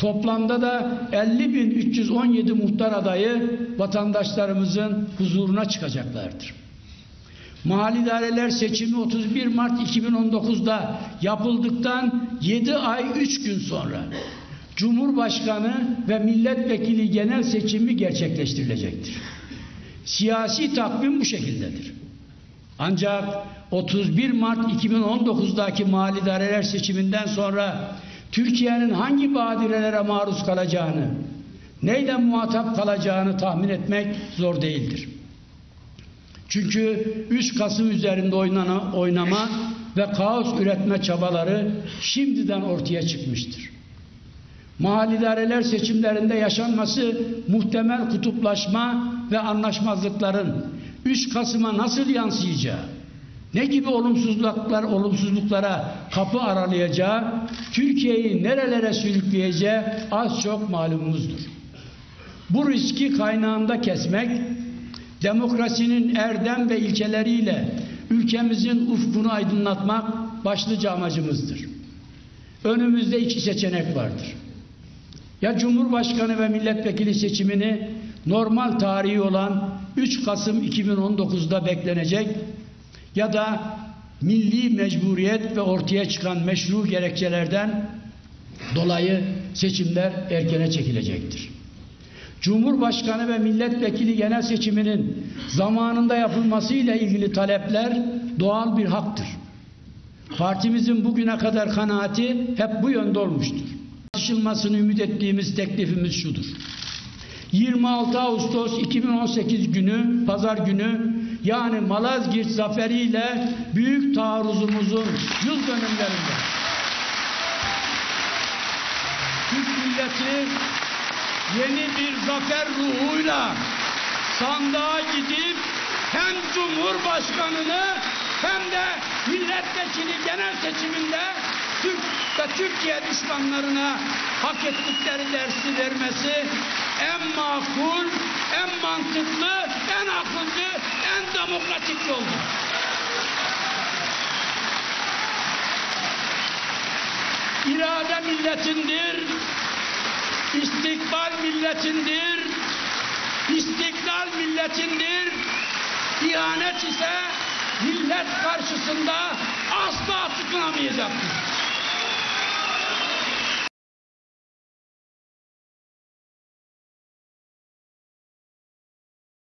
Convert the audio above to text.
Toplamda da 50.317 muhtar adayı vatandaşlarımızın huzuruna çıkacaklardır. Mahalli idareler seçimi 31 Mart 2019'da yapıldıktan 7 ay 3 gün sonra Cumhurbaşkanı ve milletvekili genel seçimi gerçekleştirilecektir. Siyasi takvim bu şekildedir. Ancak 31 Mart 2019'daki mahalli idareler seçiminden sonra Türkiye'nin hangi badirelere maruz kalacağını, neyle muhatap kalacağını tahmin etmek zor değildir. Çünkü 3 Kasım üzerinde oynana, oynama ve kaos üretme çabaları şimdiden ortaya çıkmıştır. Mahalli idareler seçimlerinde yaşanması muhtemel kutuplaşma ve anlaşmazlıkların 3 Kasım'a nasıl yansıyacağı, ne gibi olumsuzluklar, olumsuzluklara kapı aralayacağı, Türkiye'yi nerelere sürükleyeceği az çok malumumuzdur. Bu riski kaynağında kesmek, demokrasinin erdem ve ilkeleriyle ülkemizin ufkunu aydınlatmak başlıca amacımızdır. Önümüzde iki seçenek vardır. Ya Cumhurbaşkanı ve milletvekili seçimini normal tarihi olan 3 Kasım 2019'da beklenecek ya da milli mecburiyet ve ortaya çıkan meşru gerekçelerden dolayı seçimler erkene çekilecektir. Cumhurbaşkanı ve milletvekili genel seçiminin zamanında yapılması ile ilgili talepler doğal bir haktır. Partimizin bugüne kadar kanaati hep bu yönde olmuştur. Tartışılmasını ümit ettiğimiz teklifimiz şudur. 26 Ağustos 2018 günü, pazar günü yani Malazgirt zaferiyle büyük taarruzumuzun yıl dönümlerinde. Türk milleti yeni bir zafer ruhuyla sandığa gidip hem Cumhurbaşkanını hem de milletvekili genel seçiminde Türk ve Türkiye düşmanlarına hak ettikleri dersi vermesi en makul, en mantıklı, en akılcı, en demokratik yoldur. İrade milletindir, istikbal milletindir, istiklal milletindir, ihanet ise millet karşısında asla tutunamayacaktır.